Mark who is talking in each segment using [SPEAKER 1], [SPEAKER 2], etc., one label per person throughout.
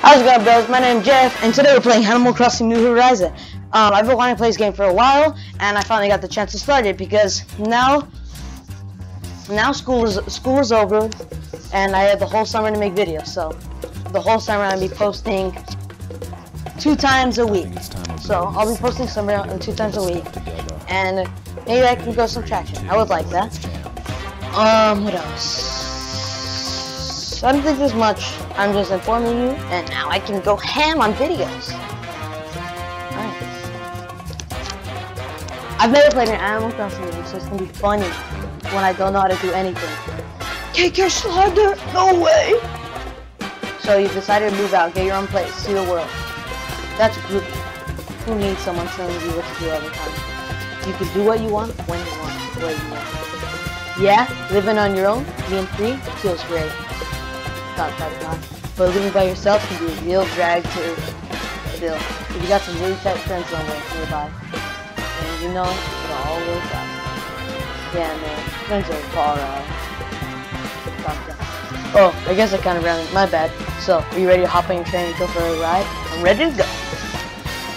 [SPEAKER 1] How's it going, bros? My name's Jeff, and today we're playing Animal Crossing New Horizon. Um, I've been wanting to play this game for a while, and I finally got the chance to start it because now, now school is school is over, and I had the whole summer to make videos. So, the whole summer I'll be posting two times a week. So I'll be posting summer uh, two times a week, and maybe I can go some traction. I would like that. Um, what else? I don't think there's much. I'm just informing you, and now I can go ham on videos. Alright. I've never played an Animal Crossing game, so it's gonna be funny when I don't know how to do anything. Take your slender! No way! So you've decided to move out, get your own place, see the world. That's good. Who needs someone telling you what to do all the time? You can do what you want, when you want, where you want. Yeah, living on your own, being free, feels great But living by yourself can be a real drag to still. If you got some really tight friends somewhere nearby, and you know it'll all work out. Yeah, man, friends are far off. Oh, I guess I kind of ran. My bad. So, are you ready to hop on your train and go for a ride? I'm ready to go.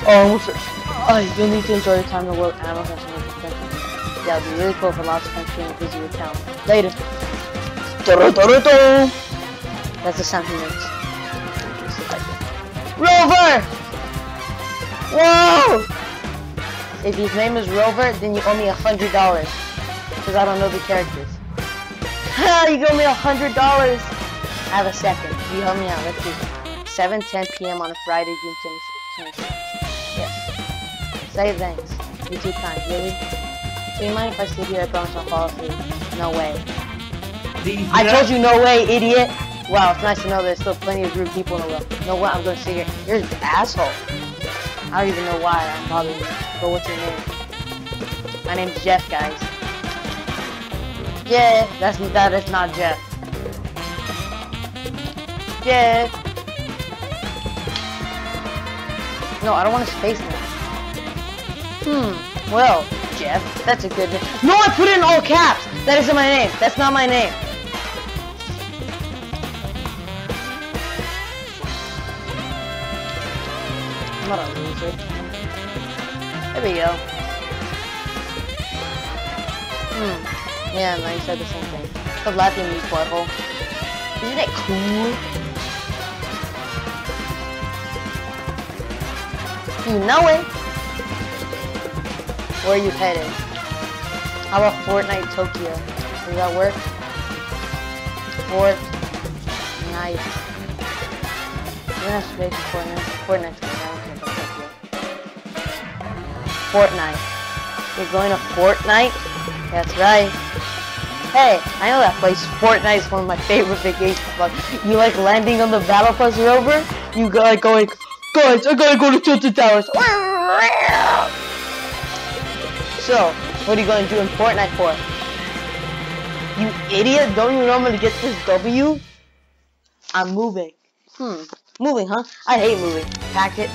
[SPEAKER 1] Oh, almost. Oh, you'll need to enjoy your time in the world. Animals have some adventure. Yeah, it'll be really cool if lots of country and visit your town. Later. That's the sound he makes. Rover! Whoa! If his name is Rover, then you owe me a hundred dollars. Because I don't know the characters. Ha! you owe me a hundred dollars! I have a second. You help me out. Let's see. 7 10 p.m. on a Friday, June 26th. Yes. Say thanks. You too kind. Really? Do you mind if I sleep here? I promise I'll fall asleep. No way. I told you no way, idiot! Wow, it's nice to know there's still plenty of rude people in the world. You know what? I'm gonna sit here. You're an asshole. I don't even know why I'm bothering you. But what's your name? My name's Jeff, guys. Yeah, that's that is not Jeff. Jeff. No, I don't want to space name. Hmm. Well, Jeff, that's a good name. No, I put it in all caps. That isn't my name. That's not my name. A. There we go. Hmm. Yeah, I said the same thing. The laughing, you butthole. Isn't it cool? You know it! Where are you headed? How about Fortnite Tokyo? Does that work? Fortnite. Space for Fortnite. Fortnite. Fortnite. You're going to Fortnite? That's right. Hey, I know that place. Fortnite is one of my favorite vacation spots. You like landing on the Battle Pass rover? You like going, guys, I gotta go to Tilted Towers. So, what are you going to do in Fortnite for? You idiot! Don't you normally get this W? I'm moving. Hmm. Moving, huh? I hate moving. Pack it.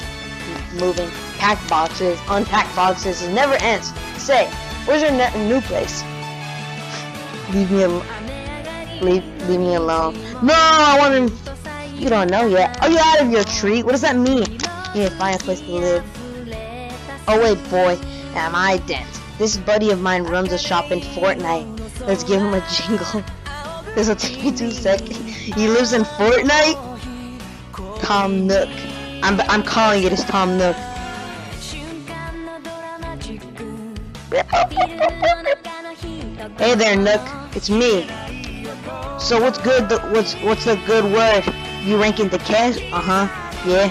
[SPEAKER 1] Moving pack boxes, unpack boxes, it never ends. Say, where's your new place? Leave me alone. Leave, leave me alone. No, I want to. You don't know yet. Are you out of your tree? What does that mean? Yeah, find a place to live. Oh wait, boy, am I dense. This buddy of mine runs a shop in Fortnite. Let's give him a jingle. This'll take me two seconds. He lives in Fortnite? Tom Nook. I'm, I'm calling it as Tom Nook. hey there, Nook. It's me. So what's good? The, what's what's the good word? You ranking the cash? Uh huh. Yeah.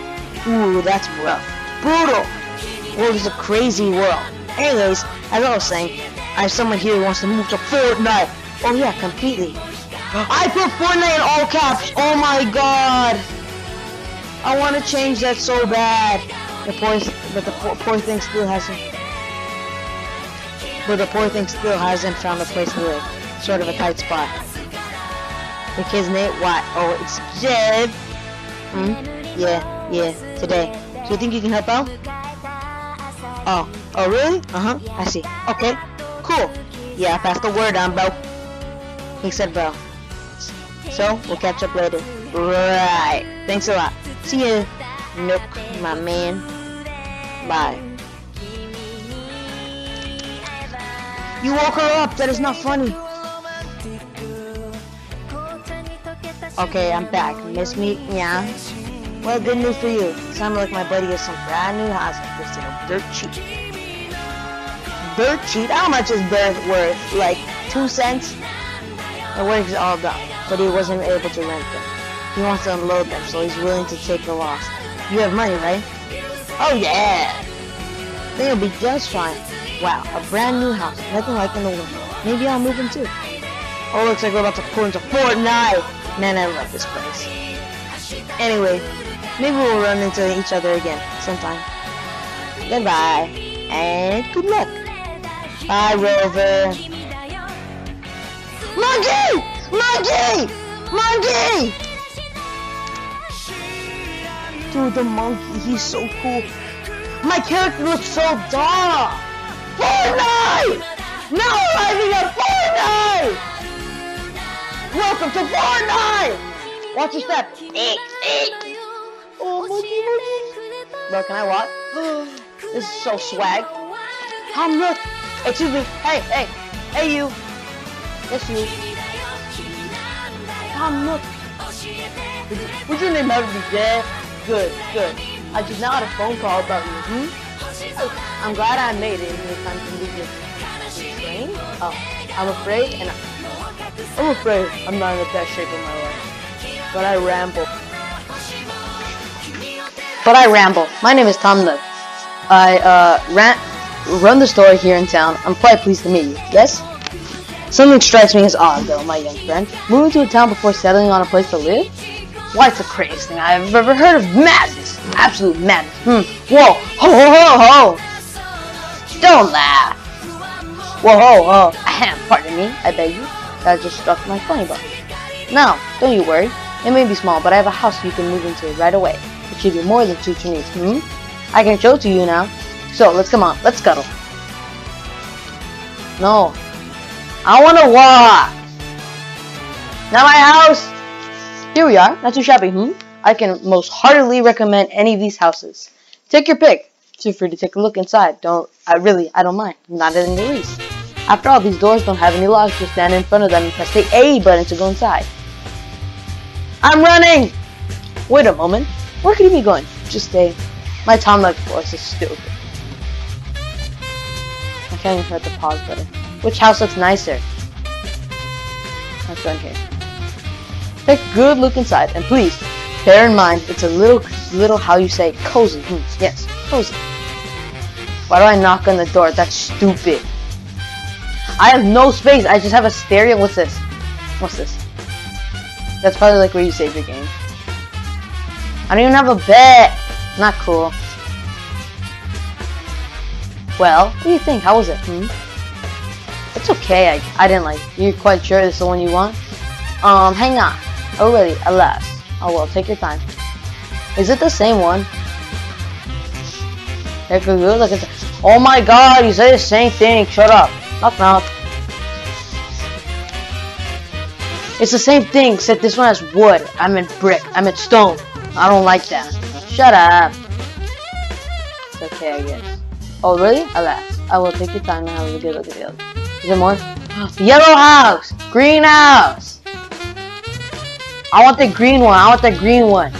[SPEAKER 1] Ooh, that's rough. Brutal. Well, it's a crazy world. Anyways, as I was saying, I have someone here who wants to move to Fortnite. Oh yeah, completely. I put Fortnite in all caps. Oh my god. I want to change that so bad. The poor, but the poor, poor thing still hasn't but the poor thing still hasn't found a place to live. Sort of a tight spot. Kid's name? What? Oh, it's Jed. Hmm? Yeah, yeah, today. Do you think you can help out? Oh, oh really? Uh-huh, I see. Okay, cool. Yeah, pass the word on, bro. He said, bro. So, we'll catch up later. Right. Thanks a lot. See ya, Nook, my man. Bye. You woke her up. That is not funny. Okay, I'm back. Miss me? Yeah. Well, good news for you. Sounds like my buddy has some brand new house for sale. Dirt cheap. Dirt cheap? How much is dirt worth? Like two cents? The work is all done, but he wasn't able to rent them. He wants to unload them, so he's willing to take the loss. You have money, right? Oh yeah! Then you'll be just fine. Wow, a brand new house, nothing like in the world. Maybe I'll move in too. Oh, looks like we're about to pull into Fortnite! Man, I love this place. Anyway, maybe we'll run into each other again sometime. Goodbye, and good luck. Bye, Rover. Monkey! Monkey! Monkey! Dude, the monkey, he's so cool. My character looks so dark. Fortnite! Now arriving at Fortnite! Welcome to Fortnite! Watch your step. Eek, eek. Oh, monkey, monkey. Bro, can I walk? this is so swag. Tom, look. Excuse me. Hey, hey. Hey, you. Yes, you. Tom, look. Would, your name ever be dead? Good, good. I just now had a phone call about you. Hmm? I'm glad I made it time to leave your train. Oh, I'm afraid, and I'm afraid I'm not in the best shape of my life. But I ramble. But I ramble. My name is Tom. I uh, run the store here in town. I'm quite pleased to meet you. Yes? Something strikes me as odd, though, my young friend. Moving to a town before settling on a place to live? Why, it's the craziest thing I've ever heard of. Madness! Absolute madness. Hmm. Whoa! Ho ho ho ho! Don't laugh! Whoa ho ho! Ahem, pardon me, I beg you. That just struck my funny bone. Now, don't you worry. It may be small, but I have a house you can move into right away. It should be more than your needs. Hmm? I can show it to you now. So, let's come on. Let's cuddle. No. I want to walk. Not my house. Here we are. Not too shabby, hmm? I can most heartily recommend any of these houses. Take your pick. Feel free to take a look inside. Don't, I really, I don't mind. Not in the least. After all, these doors don't have any locks. Just stand in front of them and press the A button to go inside. I'm running! Wait a moment. Where could he be going? Just stay. My Tom like voice is stupid. I can't even hit the pause button. Which house looks nicer? Let's run here. Take a good look inside, and please, bear in mind, it's a little, little, how you say, cozy. Hmm, yes, cozy. Why do I knock on the door? That's stupid. I have no space. I just have a stereo. What's this? What's this? That's probably like where you save your game. I don't even have a bed. Not cool. Well, what do you think? How was it? Hmm? It's okay. I, I didn't like. You're quite sure this is the one you want? Um, hang on. Oh really? Alas. Oh well, take your time. Is it the same one? Oh my god, you say the same thing. Shut up. Knock knock. It's the same thing, except this one has wood. I'm in brick. I'm in stone. I don't like that. Shut up. It's okay, I guess. Oh, really? Alas. I will take your time and have a good look at the other. Is there more? Yellow house! Green house! I want the green one. I want the green one.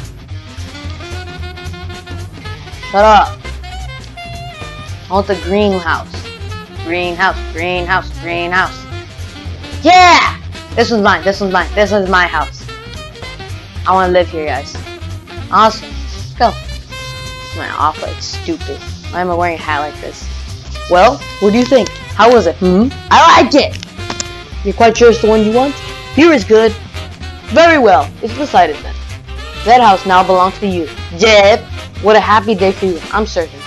[SPEAKER 1] Shut up. I want the green house. Green house, green house, green house. Yeah! This one's mine, this one's mine, this one's my house. I want to live here, guys. Awesome. Go. My offer is stupid. Why am I wearing a hat like this? Well, what do you think? How was it? Hmm? I like it! You're quite sure it's the one you want? Here is good. Very well. It's decided then. That house now belongs to you. Jeb! What a happy day for you. I'm certain.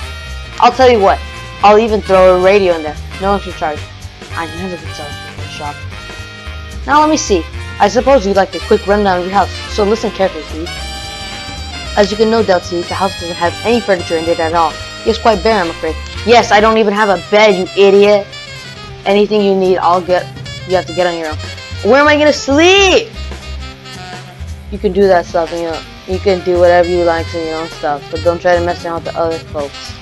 [SPEAKER 1] I'll tell you what. I'll even throw a radio in there. No extra charge. I never get selling in the shop. Now let me see. I suppose you'd like a quick rundown of your house, so listen carefully, please. As you can no doubt see, the house doesn't have any furniture in it at all. It's quite bare, I'm afraid. Yes, I don't even have a bed, you idiot. Anything you need, I'll get. You have to get on your own. Where am I gonna sleep? You can do that stuff, you know. You can do whatever you like to your own stuff, but don't try to mess around with the other folks.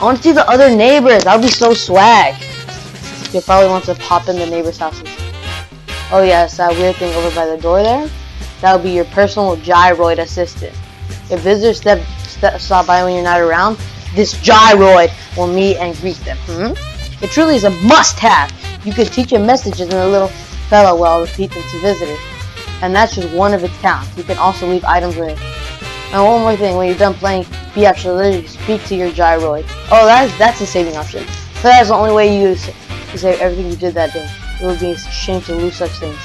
[SPEAKER 1] I want to see the other neighbors. That would be so swag. You'll probably want to pop in the neighbors' houses. Oh yes, that weird thing over by the door there? That would be your personal gyroid assistant. If visitors step, step, stop by when you're not around, this gyroid will meet and greet them. Hmm? It truly is a must-have. You can teach him messages and the little fellow will repeat them to visitors. And that's just one of its talents. You can also leave items with it. And one more thing, when you're done playing, be actually speak to your gyroid. Oh, that's that's a saving option. But that's the only way you use to save everything you did that day. It would be a shame to lose such things.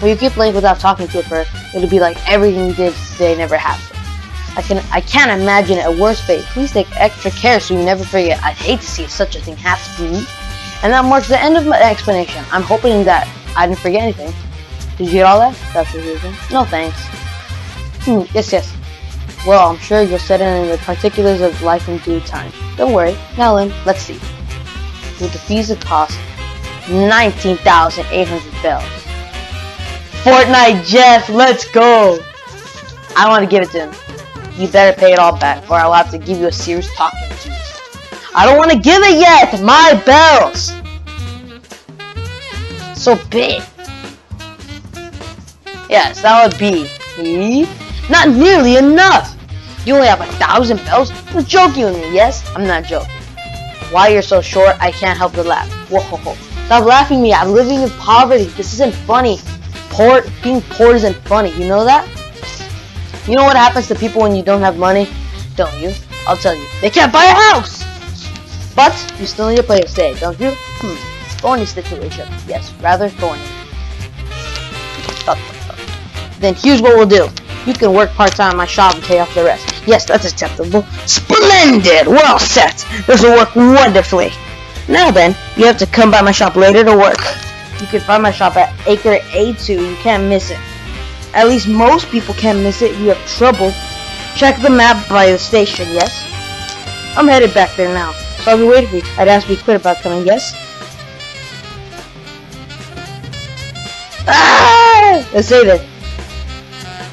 [SPEAKER 1] When you keep playing without talking to a bird, it'll be like everything you did today never happened. I can I can't imagine a worse fate. Please take extra care so you never forget. I'd hate to see such a thing happen to me. And that marks the end of my explanation. I'm hoping that I didn't forget anything. Did you get all that? That's reason. No thanks. Hmm, yes, yes. Well, I'm sure you'll set in the particulars of life in due time. Don't worry. Now then, let's see. With the fees it cost 19,800 bells. Fortnite Jeff, let's go! I want to give it to him. You better pay it all back, or I'll have to give you a serious talking to. I don't want to give it yet! My bells! So big. Yes, that would be me. not nearly enough. You only have a thousand bells? You're joking with me, yes? I'm not joking. Why you're so short, I can't help but laugh. Whoa, stop laughing at me. I'm living in poverty. This isn't funny. Poor, being poor isn't funny. You know that? You know what happens to people when you don't have money? Don't you? I'll tell you. They can't buy a house! But you still need a place to stay, don't you? Hmm. Thorny situation. Yes, rather thorny. Stop. Then here's what we'll do. You can work part-time at my shop and pay off the rest. Yes, that's acceptable. Splendid! Well set! This will work wonderfully. Now then, you have to come by my shop later to work. You can find my shop at Acre A2. You can't miss it. At least most people can't miss it. You have trouble. Check the map by the station, yes? I'm headed back there now, so I'll be waiting for you. I'd ask you to quit about coming, yes? Ah! Let's say that.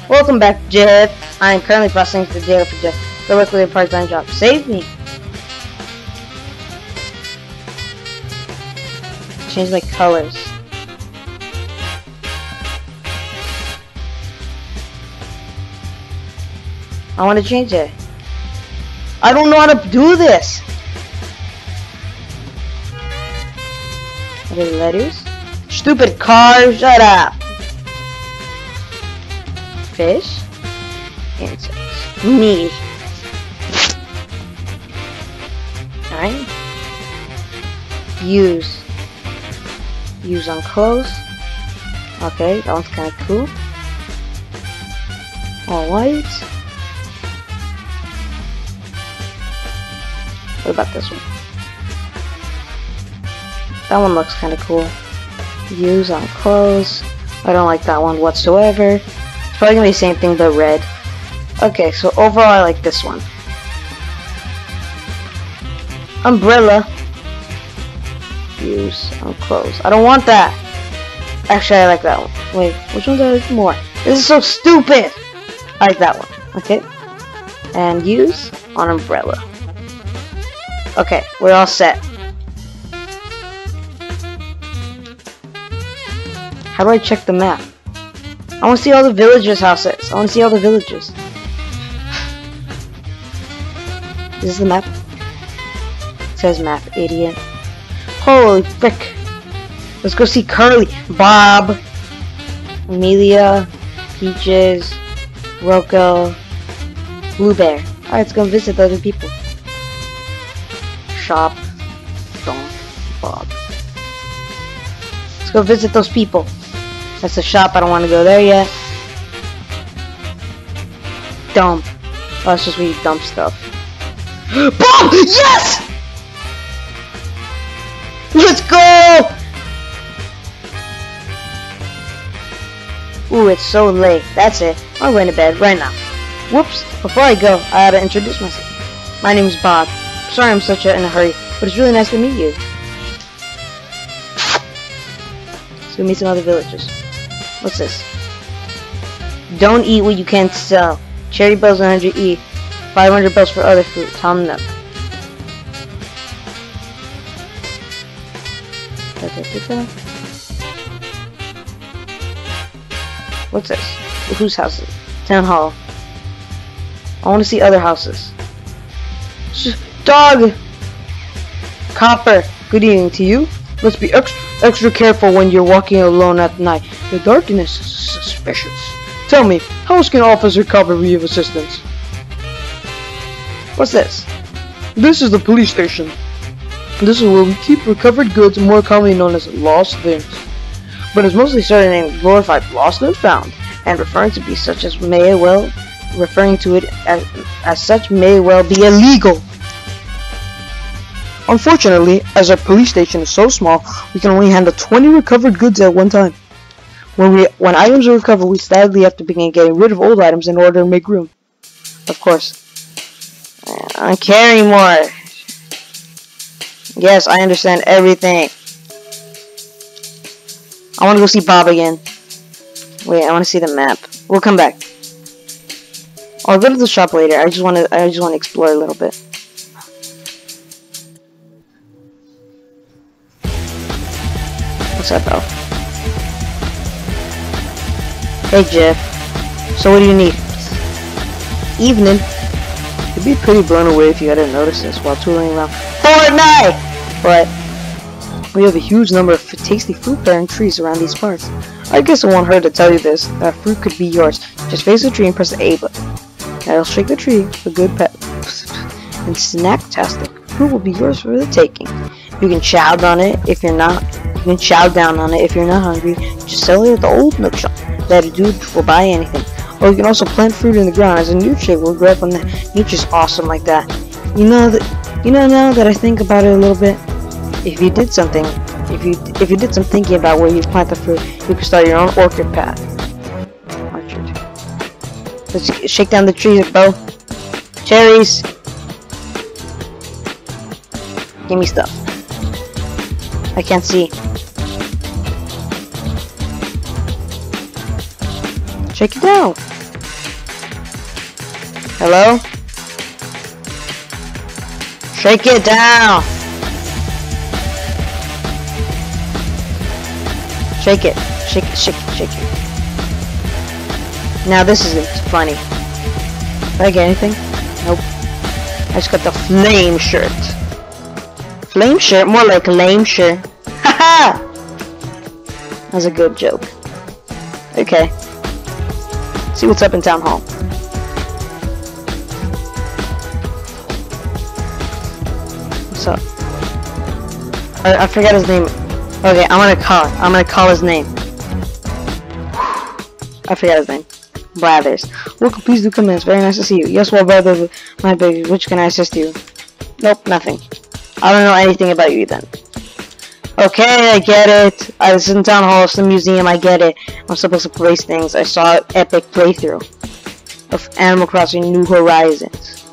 [SPEAKER 1] Welcome back, Jeff. I am currently processing the data for Jeff. Go work with a part-time job. Save me. Change my colors. I want to change it. I don't know how to do this. Are they letters? Stupid car, shut up fish, insects, me. Alright. Use. Use on clothes. Okay, that one's kinda cool. White. What about this one? That one looks kinda cool. Use on clothes. I don't like that one whatsoever. Probably gonna be the same thing but red. Okay, so overall I like this one. Umbrella. Use on clothes. I don't want that. Actually, I like that one. Wait, which one do I like more? This is so stupid! I like that one. Okay. And use on umbrella. Okay, we're all set. How do I check the map? I want to see all the villagers' houses. I want to see all the villages. This is the map. It says map, idiot. Holy frick. Let's go see Curly, Bob, Amelia, Peaches, Rocco, Blue Bear. Alright, let's go visit the other people. Shop, Don, Bob. Let's go visit those people. That's a shop. I don't want to go there yet. Dump. Oh, that's just where you dump stuff. Boom! Yes! Let's go! Ooh, it's so late. That's it. I'm going to bed right now. Whoops. Before I go, I gotta introduce myself. My name is Bob. Sorry I'm such a, in a hurry, but it's really nice to meet you. Let's go meet some other villagers. What's this? Don't eat what you can't sell. Cherry bells 100 E. 500 bells for other fruit. Tom them. What's this? Whose house is it? Town hall. I want to see other houses. Dog! Copper, good evening to you. Let's be extra careful when you're walking alone at night. The darkness is suspicious. Tell me, how else can Officer Copper be of assistance? What's this? This is the police station. This is where we keep recovered goods, more commonly known as lost things. But it's mostly started named glorified lost and found, and referring to be such as may well referring to it as, as such may well be illegal. Unfortunately, as our police station is so small, we can only handle 20 recovered goods at one time. When we when items are recovered, we sadly have to begin getting rid of old items in order to make room. Of course. I'm carrying more. Yes, I understand everything. I want to go see Bob again. Wait, I want to see the map. We'll come back. I'll go to the shop later. I just want to. I just want to explore a little bit. What's up, bro? Hey, Jeff. So, what do you need? Evening. You'd be pretty blown away if you hadn't noticed this while touring around Fortnite! But we have a huge number of tasty fruit-bearing trees around these parts. I guess it won't hurt to tell you this, that fruit could be yours. Just face the tree and press the A button. That'll shake the tree for good pet and snack-tastic. Fruit will be yours for the taking. You can chow on it if you're not. You can chow down on it if you're not hungry. Just sell it at the old milk shop. That a dude will buy anything. Or you can also plant fruit in the ground as a nutrient will grow up on the nature's awesome like that. You know that you know now that I think about it a little bit, if you did something if you if you did some thinking about where you plant the fruit, you could start your own orchard path. Orchard. Let's shake down the trees, bro. Cherries. Give me stuff. I can't see. Shake it down. Hello? Shake it down. Shake it. Shake it, shake it, shake it. Now this isn't funny. Did I get anything? Nope. I just got the flame shirt. Flame shirt? More like lame shirt. Haha! That's a good joke. Okay see what's up in Town Hall. What's up? I, I forgot his name. Okay, I'm gonna call. I'm gonna call his name. I forgot his name. Blathers. Welcome, please do come in. It's very nice to see you. Yes, well, brother, my baby. Which can I assist you? Nope, nothing. I don't know anything about you then. Okay, I get it. I was in Town Hall, it's the museum, I get it. I'm supposed to place things. I saw epic playthrough of Animal Crossing New Horizons.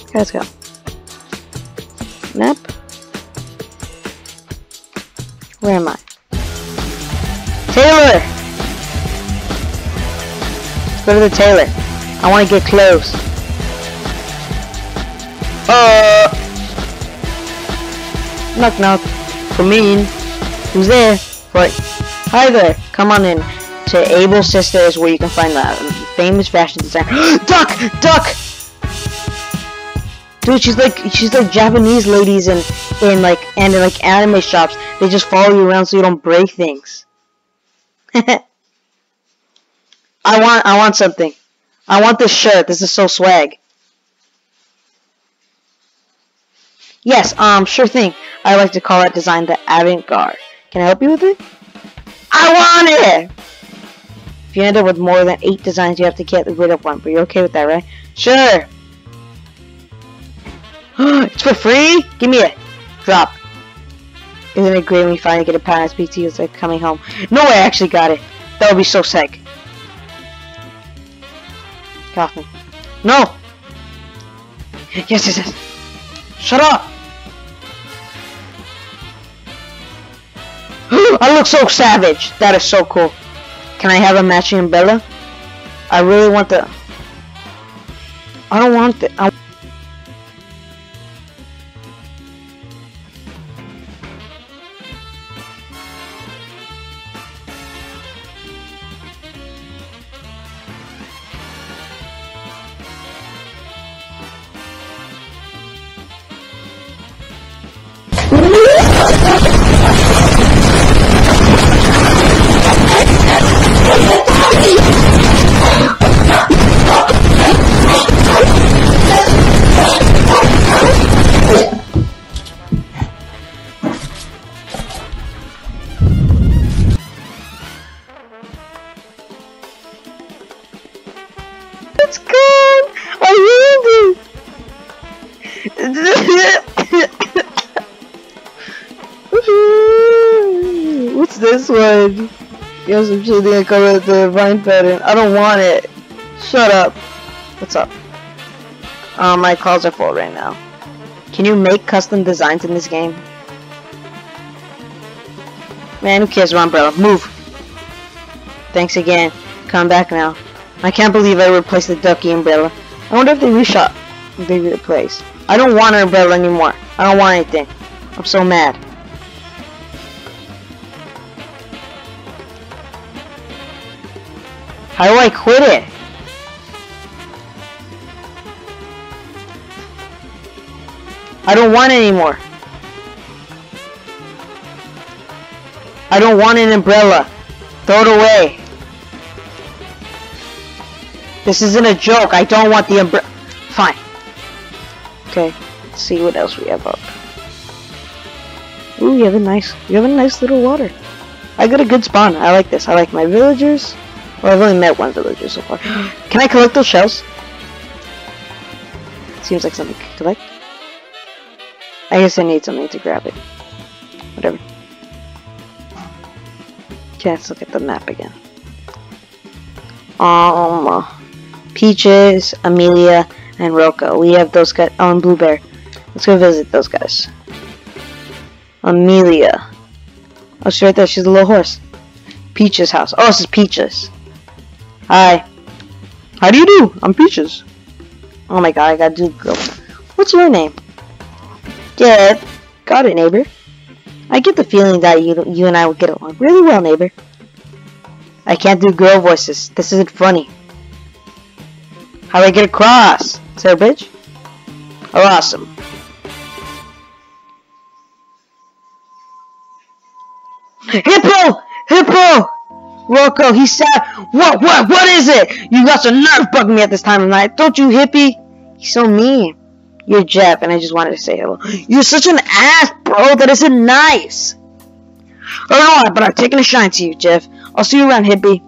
[SPEAKER 1] Okay, let's go. Map? Where am I? Taylor! Let's go to the tailor. I want to get clothes. Uh... Knock knock. Come in. Who's there? What? Hi there. Come on in to Able Sisters where you can find the famous fashion designer. duck! Duck! Dude, she's like she's like Japanese ladies in in like and in like anime shops. They just follow you around so you don't break things. I want I want something. I want this shirt. This is so swag. Yes, um, sure thing. I like to call that design the avant-garde. Can I help you with it? I want it! If you end up with more than eight designs, you have to get rid of one. But you're okay with that, right? Sure! it's for free? Give me it. Drop. Isn't it great when you finally get a Pass PT? It's like coming home. No way I actually got it. That would be so sick. Kaufman. No! Yes, yes, yes. Shut up! I look so savage. That is so cool. Can I have a matching umbrella? I really want the. I don't want the. I That cover with the vine pattern. I don't want it. Shut up. What's up? Um, my calls are full right now. Can you make custom designs in this game? Man, who cares about umbrella? Move! Thanks again. Come back now. I can't believe I replaced the ducky umbrella. I wonder if they reshot. They replaced. I don't want an umbrella anymore. I don't want anything. I'm so mad. How do I quit it? I don't want it anymore. I don't want an umbrella. Throw it away. This isn't a joke. I don't want the umbrella. Fine. Okay. Let's see what else we have up. Ooh, you have a nice, you have a nice little water. I got a good spawn. I like this. I like my villagers. Well, I've only met one villager so far. Can I collect those shells? Seems like something to collect. I guess I need something to grab it. Whatever. Okay, let's look at the map again. Um, Peaches, Amelia, and Rocco. We have those guys. Oh, and Blue Bear. Let's go visit those guys. Amelia. Oh, she's right there. She's a little horse. Peaches' house. Oh, this is Peaches. Hi. How do you do? I'm Peaches. Oh my god, I gotta do girl. What's your name? Deb. Got it, neighbor. I get the feeling that you you and I will get along really well, neighbor. I can't do girl voices. This isn't funny. How do I get across? A bridge? Oh, awesome. Hippo! Hippo! Rocco, he said, What, what, what is it? You got some nerve bugging me at this time of night. Don't you, hippie? He's so mean. You're Jeff, and I just wanted to say hello. You're such an ass, bro. That isn't nice. Know, but I've taken a shine to you, Jeff. I'll see you around, hippie.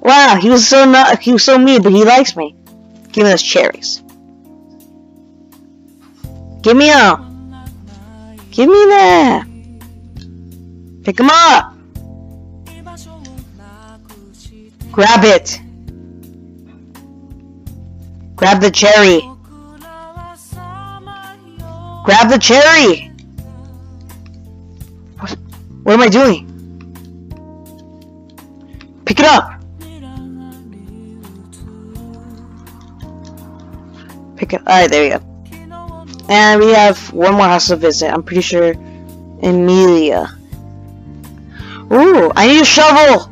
[SPEAKER 1] Wow, he was so not, he was so mean, but he likes me. Give me those cherries. Give me them. Give me that. Pick them up. Grab it. Grab the cherry. Grab the cherry. What, what am I doing? Pick it up. Pick it. Alright, there we go. And we have one more house to visit. I'm pretty sure Amelia. Ooh, I need a shovel!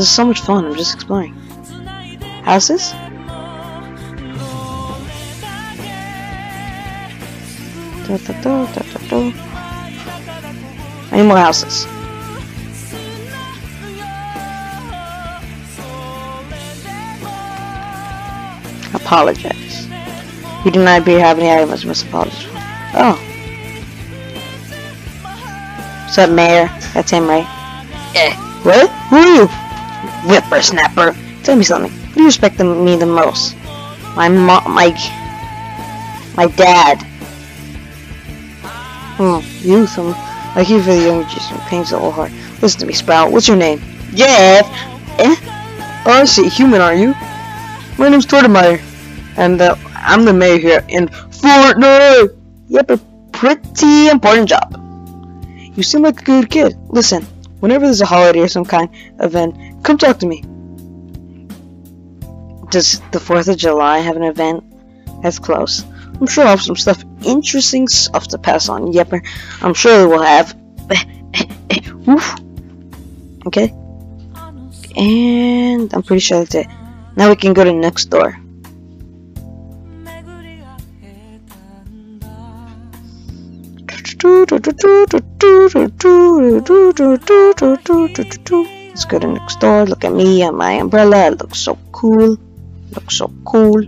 [SPEAKER 1] This is so much fun. I'm just exploring. Houses? Da, da, da, need more houses. Apologize. You do not be having any items, must apologize. Oh. What's up, Mayor? That's him, right? Eh. What? Who are you? Whippersnapper. Tell me something. Who do you respect the, me the most? My mo- my... My dad. Hmm, you, some... Like you for the younger just pains the whole heart. Listen to me, Sprout. What's your name? Jeff! Eh? Oh, I see. Human, are you? My name's Tortimer. And, uh, I'm the mayor here in Fortnite! Yep, a pretty important job. You seem like a good kid. Listen, Whenever there's a holiday or some kind of event, come talk to me. Does the 4th of July have an event? That's close. I'm sure I'll have some stuff, interesting stuff to pass on. Yep, I'm sure we'll have. okay. And I'm pretty sure that's it. Now we can go to next door. Let's go to next door. Look at me and my umbrella. It looks so cool. Looks so cool.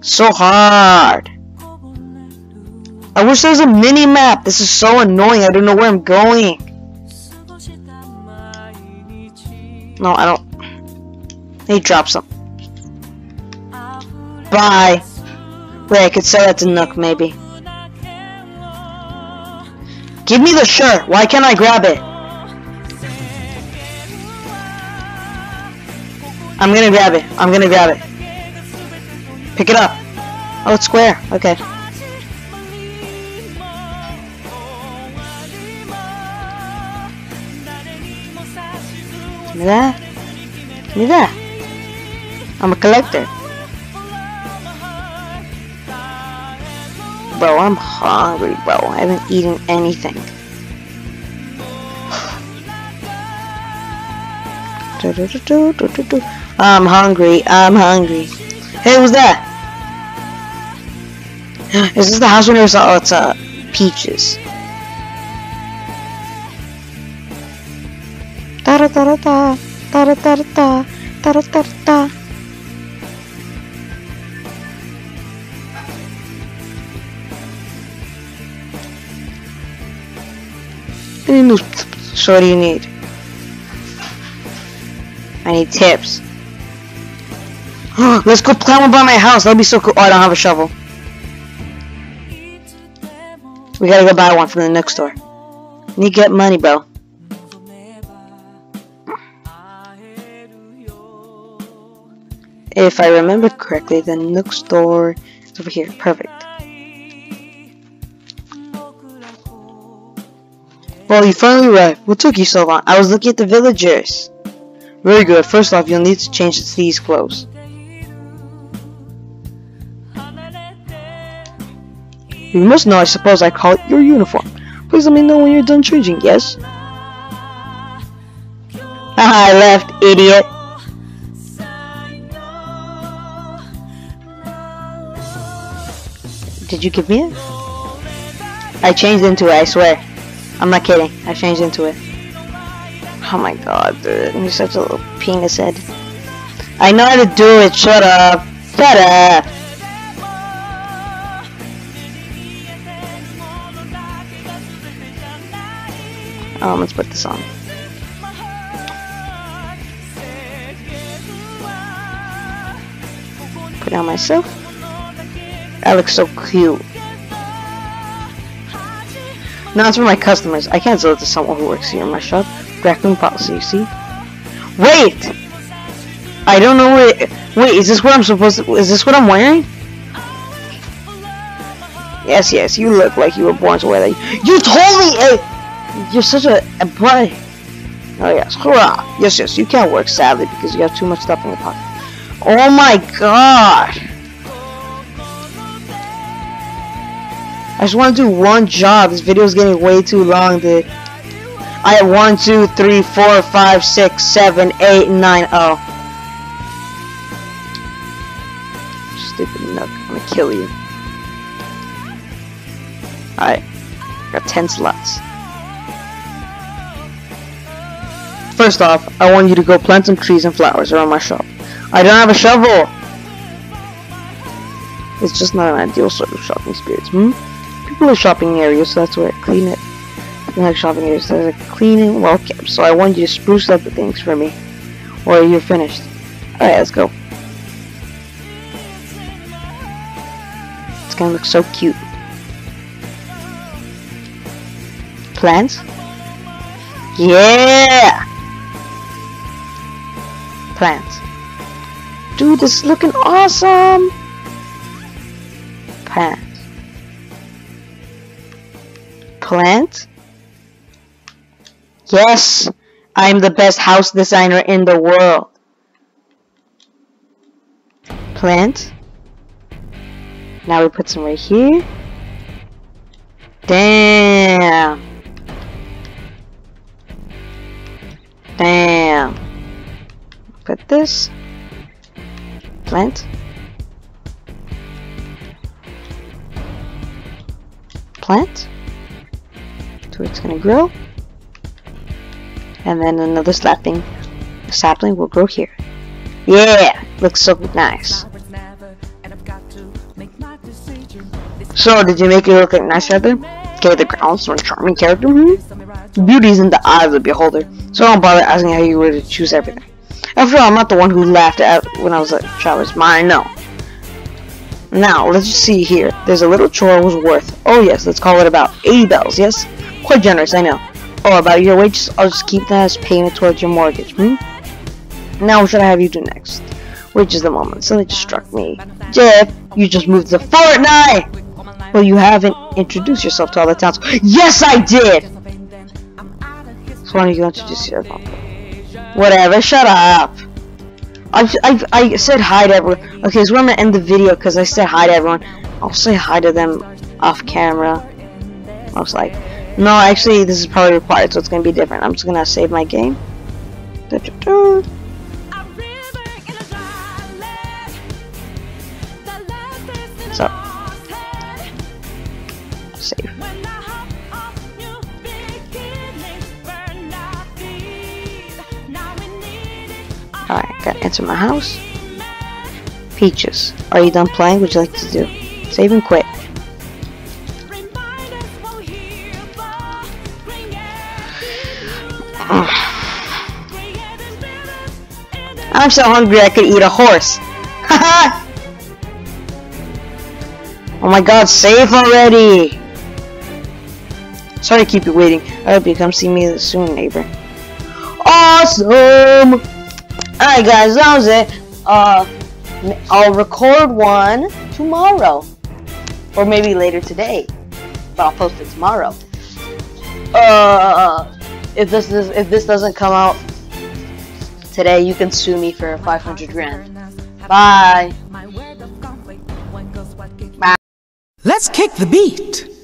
[SPEAKER 1] So hard. I wish there was a mini map. This is so annoying. I don't know where I'm going. No, I don't. He dropped some. Bye. Wait, I could sell that to Nook, maybe. Give me the shirt. Why can't I grab it? I'm gonna grab it. I'm gonna grab it. Pick it up. Oh, it's square. Okay. Give me that. Give me that. I'm a collector. Bro, I'm hungry, bro. I haven't eaten anything. I'm hungry. I'm hungry. Hey, who's that? Is this the house we never saw? Oh, it's uh, Peaches. Da da da Ooh, so what do you need? I need tips. Let's go climb up by my house. That'll be so cool. Oh, I don't have a shovel. We gotta go buy one from the next store. Need get money, bro. If I remember correctly, the next store is over here. Perfect. Well, you finally arrived. What took you so long? I was looking at the villagers. Very good. First off, you'll need to change these clothes. You must know, I suppose I call it your uniform. Please let me know when you're done changing, yes? I left, idiot. Did you give me it? I changed into it, I swear. I'm not kidding. I changed into it. Oh my god, dude. You're such a little penis head. I know how to do it. Shut up. Shut up. Um, let's put this on. Put on myself. That looks so cute. No, it's for my customers. I can't sell it to someone who works here in my shop. Raccoon policy, you see? Wait! I don't know what... Wait, is this what I'm supposed to... Is this what I'm wearing? Yes, yes, you look like you were born to wear that. You told me! Hey, you're such a... a boy. Oh, yes. Hurrah! Yes, yes, you can't work, sadly, because you have too much stuff in your pocket. Oh my god! I just want to do one job. This video is getting way too long, dude. I have one, two, three, four, five, six, seven, eight, nine. Oh. Stupid nook. I'm gonna kill you. Alright. Got 10 slots. First off, I want you to go plant some trees and flowers around my shop. I don't have a shovel! It's just not an ideal sort of shopping experience, hmm? Are shopping areas, so that's where I clean it. Like shopping areas, so there's a clean and well kept. So I want you to spruce up the things for me, or you're finished. Alright, let's go. It's gonna look so cute. Plants? Yeah! Plants. Dude, this is looking awesome! Plants. Plant. Yes, I'm the best house designer in the world. Plant. Now we put some right here. Damn. Damn. Put this. Plant. Plant. So it's gonna grow. And then another sapling, sapling will grow here. Yeah, looks so nice. So, did you make it look like nice right there? Okay, the ground's one charming character. Hmm? Beauty is in the eye of the beholder, so don't bother asking how you were to choose everything. After all, I'm not the one who laughed at when I was a child. It's mine, no. Now, let's see here. There's a little chore was worth, oh yes, let's call it about 80 bells, yes? Quite generous, I know. Oh, about your wages, I'll just keep that as payment towards your mortgage, hmm? Now, what should I have you do next? Which is the moment, so it just struck me. Jeff, you just moved to Fortnite! Well, you haven't introduced yourself to all the towns. Yes, I did! So why don't you introduce yourself? Whatever, shut up. I, I, I said hi to everyone. Okay, so I'm gonna end the video because I said hi to everyone. I'll say hi to them off camera. I was like, no, actually, this is probably required, so it's gonna be different. I'm just gonna save my game. Da -da -da. So, save. Alright, gotta enter my house. Peaches, are you done playing? Would you like to do? Save and quit. I'm so hungry I could eat a horse. oh my god, save already! Sorry to keep you waiting. I hope you come see me soon, neighbor. Awesome! Alright guys, that was it. Uh, I'll record one tomorrow. Or maybe later today. But I'll post it tomorrow. Uh, if this is, if this doesn't come out today, you can sue me for 500 grand. Bye.
[SPEAKER 2] Let's kick the beat.